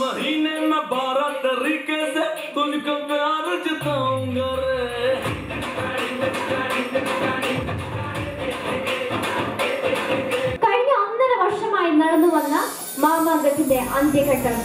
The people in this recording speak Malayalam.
महीने में बारह तरीके से तुझको प्यार जताऊंगा रे। കഴിഞ്ഞ ഒന്നര വർഷമായി നടന്നു വന്ന മാമാങ്കത്തിന്റെ അന്ത്യഘട്ടം.